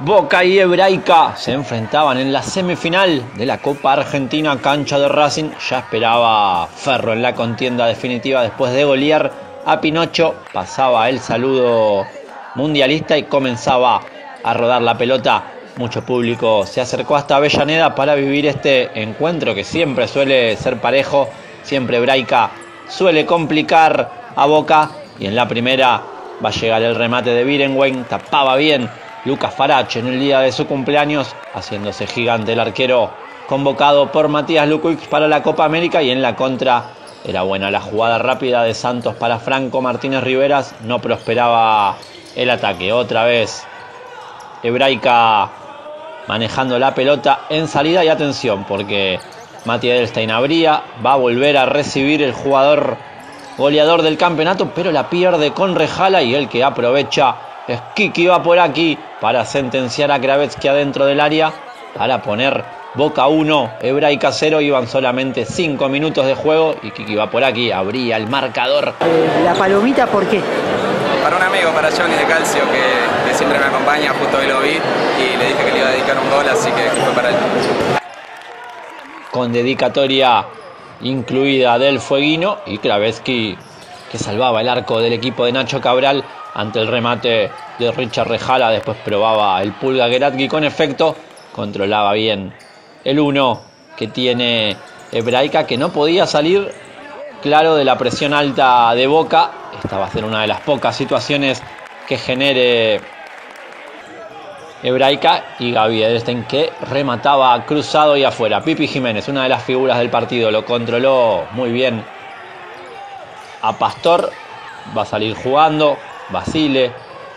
Boca y Hebraica se enfrentaban en la semifinal de la Copa Argentina cancha de Racing. Ya esperaba Ferro en la contienda definitiva después de golear a Pinocho. Pasaba el saludo mundialista y comenzaba a rodar la pelota. Mucho público se acercó hasta Avellaneda para vivir este encuentro que siempre suele ser parejo. Siempre Hebraica suele complicar a Boca y en la primera va a llegar el remate de Birenwein. Tapaba bien Lucas Farach en el día de su cumpleaños, haciéndose gigante el arquero convocado por Matías Lukuix para la Copa América y en la contra era buena la jugada rápida de Santos para Franco Martínez Riveras, no prosperaba el ataque. Otra vez Hebraica manejando la pelota en salida y atención porque Matías Edelstein abría, va a volver a recibir el jugador goleador del campeonato, pero la pierde con Rejala y el que aprovecha es Kiki va por aquí para sentenciar a Kravetsky adentro del área para poner Boca 1, Hebraica 0. Iban solamente 5 minutos de juego y Kiki va por aquí, abría el marcador. Eh, la palomita, ¿por qué? Para un amigo, para Johnny de Calcio, que, que, siempre me acompaña, justo hoy lo vi y le dije que le iba a dedicar un gol, así que fue para él. Con dedicatoria incluida del Fueguino y Kravetsky que salvaba el arco del equipo de Nacho Cabral ante el remate de Richard Rejala. Después probaba el Pulga Geratki con efecto. Controlaba bien el 1 que tiene Hebraica, que no podía salir claro de la presión alta de Boca. Esta va a ser una de las pocas situaciones que genere Hebraica y Gaby Edelstein que remataba cruzado y afuera. Pipi Jiménez, una de las figuras del partido, lo controló muy bien a Pastor. Va a salir jugando, Basile,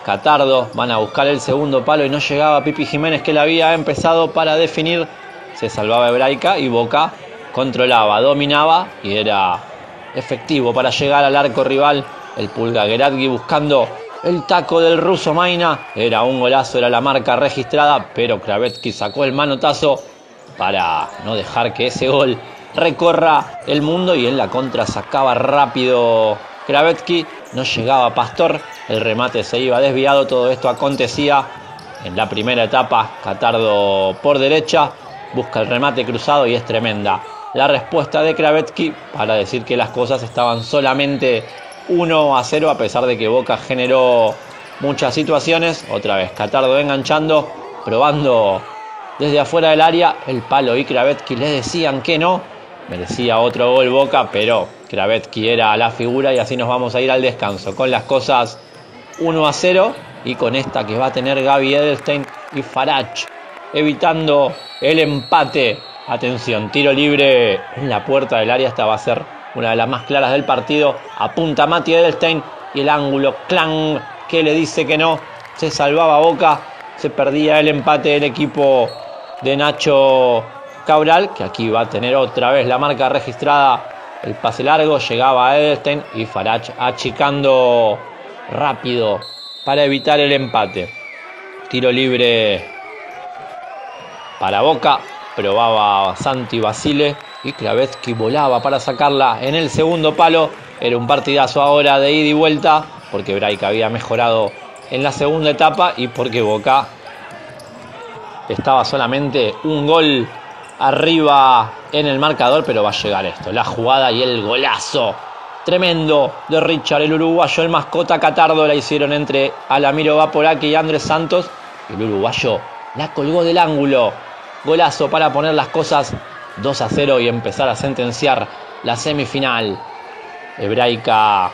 Catardo, van a buscar el segundo palo y no llegaba Pipi Jiménez que la había empezado para definir. Se salvaba Hebraica y Boca controlaba, dominaba y era efectivo para llegar al arco rival. El Pulga Geradgi buscando el taco del ruso Maina. Era un golazo, era la marca registrada, pero Kravetsky sacó el manotazo para no dejar que ese gol recorra el mundo y en la contra sacaba rápido Kravetsky. No llegaba Pastor, el remate se iba desviado. Todo esto acontecía en la primera etapa. Catardo por derecha, busca el remate cruzado y es tremenda la respuesta de Kravetsky para decir que las cosas estaban solamente 1 a 0 a pesar de que Boca generó muchas situaciones. Otra vez Catardo enganchando, probando desde afuera del área el palo y Kravetsky le decían que no. Merecía otro gol Boca, pero Kravetsky era la figura y así nos vamos a ir al descanso con las cosas 1 a 0 y con esta que va a tener Gaby Edelstein y Farach evitando el empate. Atención, tiro libre en la puerta del área. Esta va a ser una de las más claras del partido. Apunta Mati Edelstein y el ángulo clan que le dice que no. Se salvaba Boca. Se perdía el empate del equipo de Nacho Cabral, que aquí va a tener otra vez la marca registrada. El pase largo llegaba a Edelstein y Farach achicando rápido para evitar el empate. Tiro libre para Boca. Probaba Santi Basile y Kravetsky volaba para sacarla en el segundo palo. Era un partidazo ahora de ida y vuelta porque Braica había mejorado en la segunda etapa y porque Boca estaba solamente un gol arriba en el marcador, pero va a llegar esto, la jugada y el golazo tremendo de Richard, el uruguayo, el mascota Catardo, la hicieron entre Alamiro Vaporaki y Andrés Santos, el uruguayo la colgó del ángulo, golazo para poner las cosas 2 a 0 y empezar a sentenciar la semifinal. Hebraica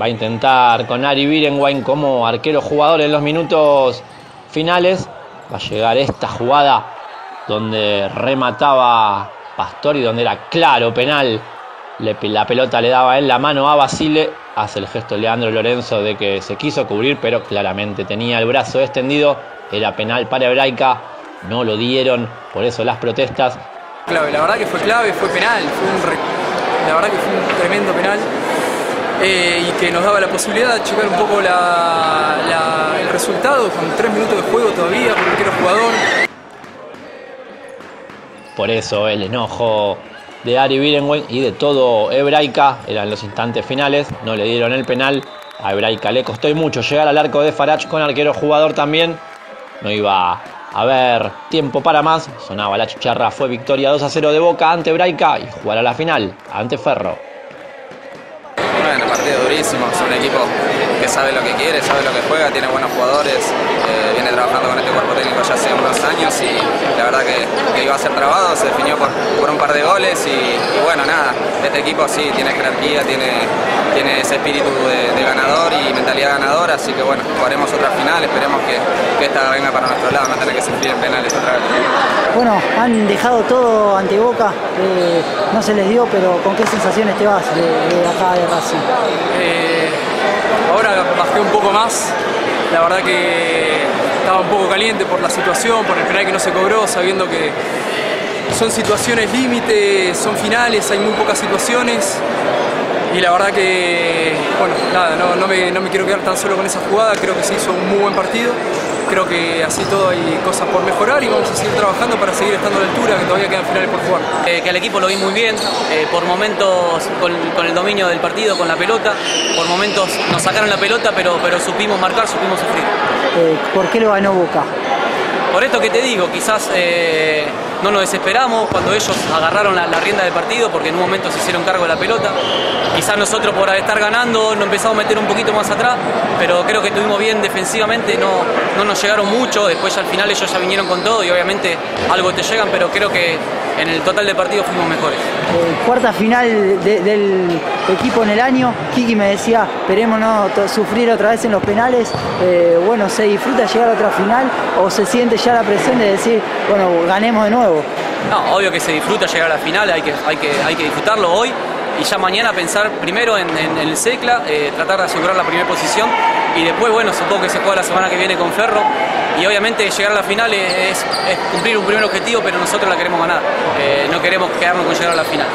va a intentar con Ari Birenwein como arquero jugador en los minutos finales. Va a llegar esta jugada donde remataba Pastor y donde era claro penal. La pelota le daba en la mano a Basile. Hace el gesto Leandro Lorenzo de que se quiso cubrir, pero claramente tenía el brazo extendido. Era penal para Hebraica. No lo dieron, por eso las protestas. Clave, la verdad que fue clave, fue penal. Fue un, la verdad que fue un tremendo penal. Eh, y que nos daba la posibilidad de checar un poco la, la, el resultado con tres minutos de juego todavía por el arquero jugador. Por eso el enojo de Ari Birenwein y de todo Hebraica eran los instantes finales, no le dieron el penal. A Hebraica le costó y mucho llegar al arco de Farach con arquero jugador también. no iba a haber tiempo para más. Sonaba la chicharra, fue victoria 2 a 0 de Boca ante Braica y jugará la final ante Ferro. Bueno, partido durísimo, es un equipo que sabe lo que quiere, sabe lo que juega, tiene buenos jugadores, eh, viene trabajando con este cuerpo técnico ya hace unos años y la verdad que, que iba a ser trabado, se definió por, por un par de goles y, y, bueno, nada, este equipo sí tiene jerarquía, tiene, tiene ese espíritu de, de, ganador y mentalidad ganadora, así que bueno, jugaremos otra final, esperemos que, que esta venga para nuestro lado, no tener que sufrir en penales otra vez. Bueno, han dejado todo ante Boca, eh, no se les dio, pero ¿con qué sensaciones te vas de, de acá de Racing? Eh, ahora bajé un poco más, la verdad que estaba un poco caliente por la situación, por el penal que no se cobró, sabiendo que son situaciones límite, son finales, hay muy pocas situaciones. Y la verdad que, bueno, nada, no, no, me, no me quiero quedar tan solo con esa jugada, creo que se hizo un muy buen partido creo que así todo hay cosas por mejorar y vamos a seguir trabajando para seguir estando a la altura, que todavía quedan finales por jugar. Eh, que al equipo lo vi muy bien, eh, por momentos con, con, el dominio del partido, con la pelota, por momentos nos sacaron la pelota, pero, pero supimos marcar, supimos sufrir. Eh, ¿Por qué lo ganó Boca? Por esto que te digo, quizás eh, no nos desesperamos cuando ellos agarraron la, rienda del partido porque en un momento se hicieron cargo de la pelota. Quizás nosotros por estar ganando nos empezamos a meter un poquito más atrás, pero creo que estuvimos bien defensivamente, no, no nos llegaron mucho, después al final ellos ya vinieron con todo y obviamente algo te llegan, pero creo que en el total de partido fuimos mejores. Eh, cuarta final de, del equipo en el año, Kiki me decía, esperemos no sufrir otra vez en los penales, eh, bueno, ¿se disfruta llegar a otra final o se siente ya la presión de decir, bueno, ganemos de nuevo? No, obvio que se disfruta llegar a la final, hay que, hay que, hay que disfrutarlo hoy y ya mañana pensar primero en, el Secla, eh, tratar de asegurar la primera posición y después, bueno, supongo que se juega la semana que viene con Ferro y obviamente llegar a la final es, es cumplir un primer objetivo, pero nosotros la queremos ganar, eh, no queremos quedarnos con llegar a la final.